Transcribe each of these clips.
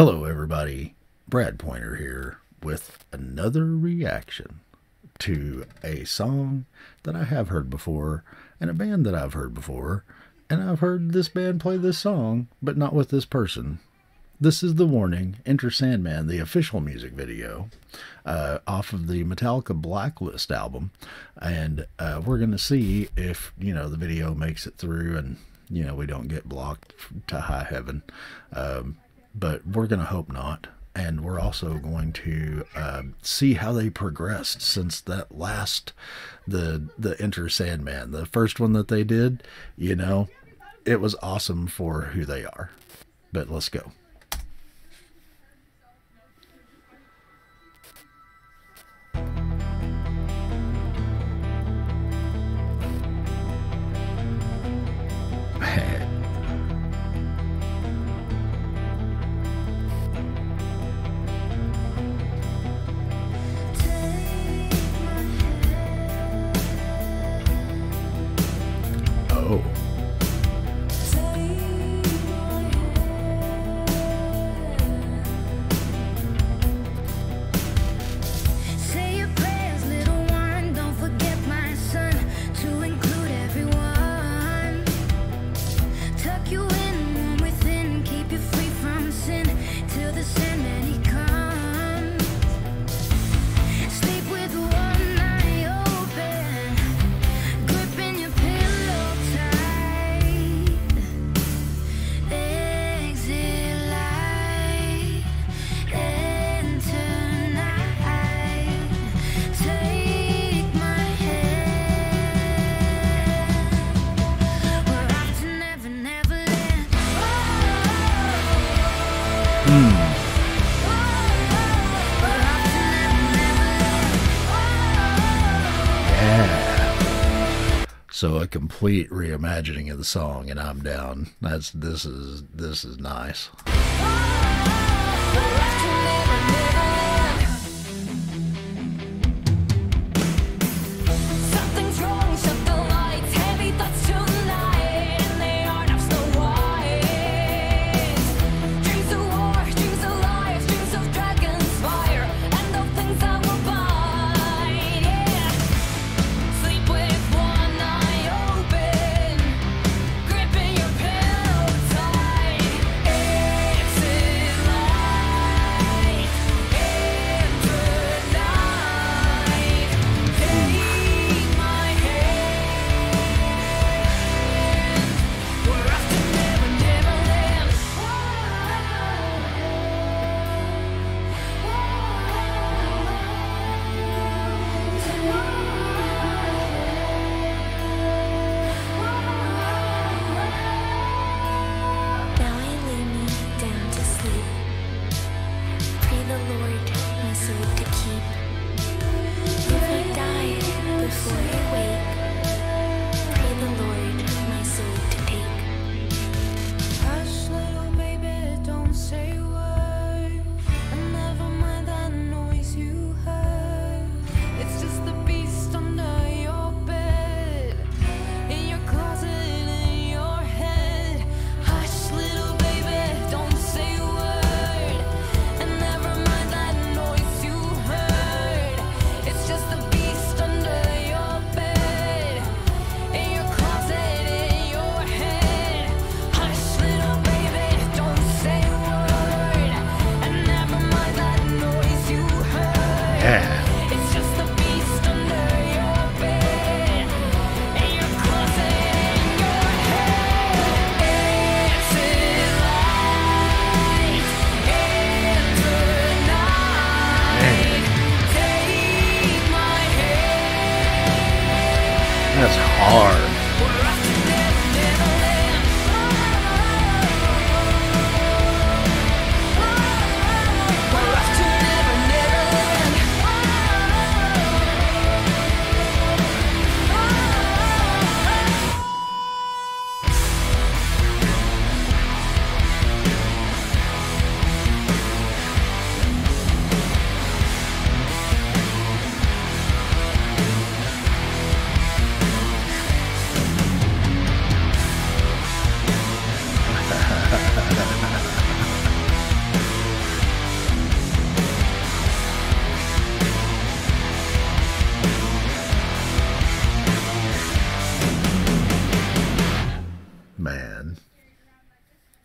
Hello, everybody. Brad Poynter here with another reaction to a song that I have heard before and a band that I've heard before. And I've heard this band play this song, but not with this person. This is The Warning, Enter Sandman, the official music video uh, off of the Metallica Blacklist album. And uh, we're going to see if, you know, the video makes it through and, you know, we don't get blocked to high heaven. Um, but we're going to hope not. And we're also going to uh, see how they progressed since that last, the the Enter Sandman, the first one that they did. You know, it was awesome for who they are. But let's go. Oh. Say So a complete reimagining of the song, and I'm down. That's this is this is nice. Hard.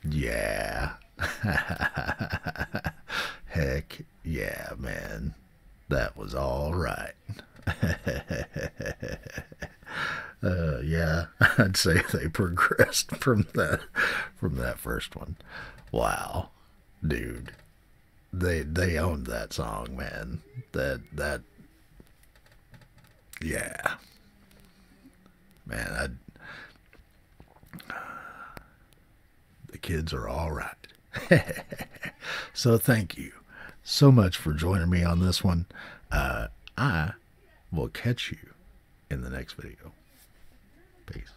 Yeah. Heck yeah, man. That was all right. uh, yeah, I'd say they progressed from that from that first one. Wow, dude, they they owned that song, man. That that yeah, man. I the kids are all right. so thank you so much for joining me on this one. Uh, I will catch you in the next video. Peace.